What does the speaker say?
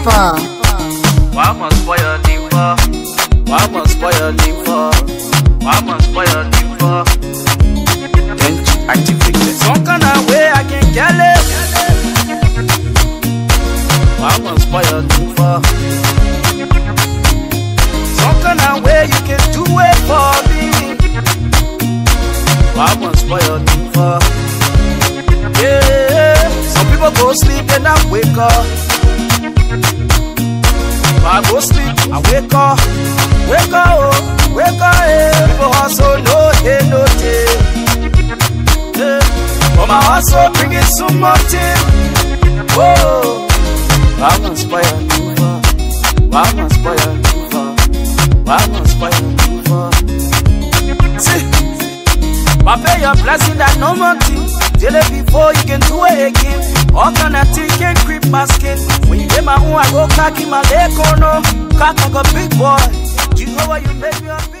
people. Why must spoil liver? Why must spoil liver? Why must spoil liver? Then activate. Some kind of way I can get it. Why must spoil liver? Some kind of way you can do it for me. Why must spoil liver? Yeah, some people go sleep and I wake up. I go sleep, I wake up, wake up, oh, wake up, eh. People hustle, no day, no day. Eh. But my hustle bring it some more thing. Oh, must spoil a mover? Why must spoil a mover? See, my pay your blessing that no thing. Tell it before you can do it again. My own, I go cocky my leg on no. Cock like a big boy. You know what you make me a big